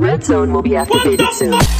Red zone will be activated soon.